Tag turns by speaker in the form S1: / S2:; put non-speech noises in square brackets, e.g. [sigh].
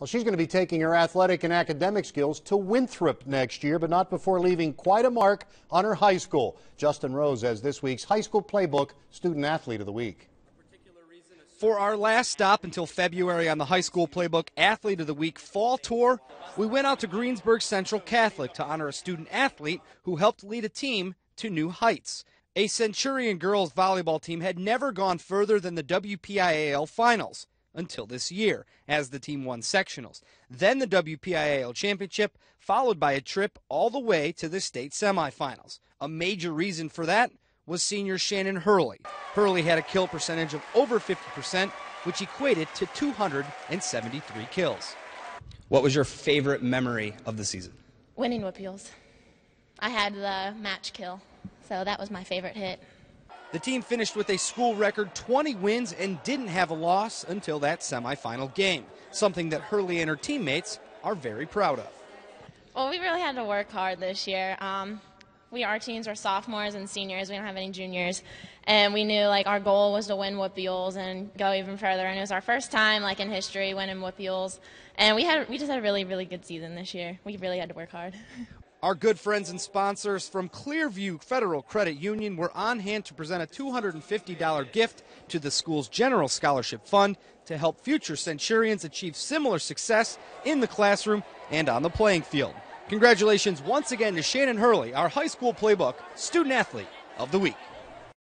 S1: Well, she's going to be taking her athletic and academic skills to Winthrop next year, but not before leaving quite a mark on her high school. Justin Rose as this week's High School Playbook Student Athlete of the Week.
S2: For our last stop until February on the High School Playbook Athlete of the Week Fall Tour, we went out to Greensburg Central Catholic to honor a student athlete who helped lead a team to new heights. A Centurion girls volleyball team had never gone further than the WPIAL finals until this year, as the team won sectionals. Then the WPIAL championship, followed by a trip all the way to the state semifinals. A major reason for that was senior Shannon Hurley. Hurley had a kill percentage of over 50%, which equated to 273 kills. What was your favorite memory of the season?
S3: Winning WPIALs. I had the match kill, so that was my favorite hit.
S2: The team finished with a school record 20 wins and didn't have a loss until that semifinal game, something that Hurley and her teammates are very proud of.
S3: Well, we really had to work hard this year. Um, we our teams were sophomores and seniors. We don't have any juniors, and we knew like our goal was to win WPIALs and go even further. And it was our first time like in history winning WPIALs, and we had we just had a really really good season this year. We really had to work hard. [laughs]
S2: Our good friends and sponsors from Clearview Federal Credit Union were on hand to present a $250 gift to the school's General Scholarship Fund to help future Centurions achieve similar success in the classroom and on the playing field. Congratulations once again to Shannon Hurley, our high school playbook student athlete of the week.